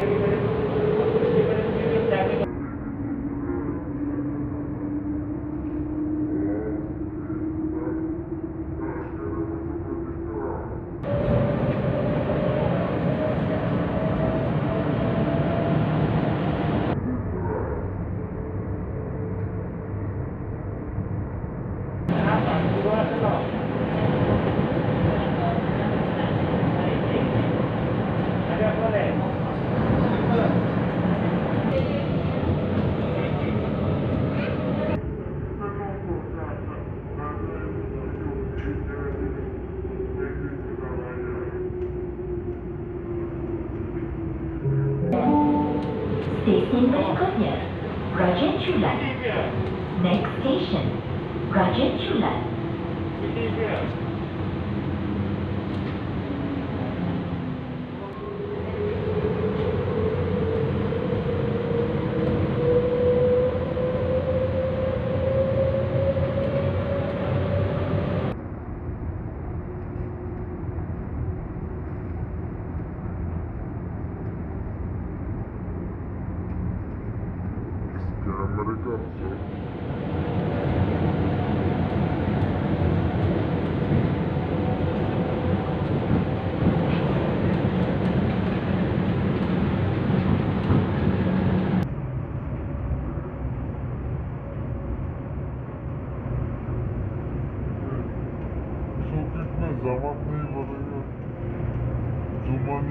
Thank you. Silverskoye, Rajachulan. Next station, Rajachulan. Amerika. Çok gitme zaman neyi varıyor? Zaman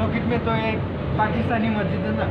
socket में तो एक पाकिस्तानी मस्जिद है ना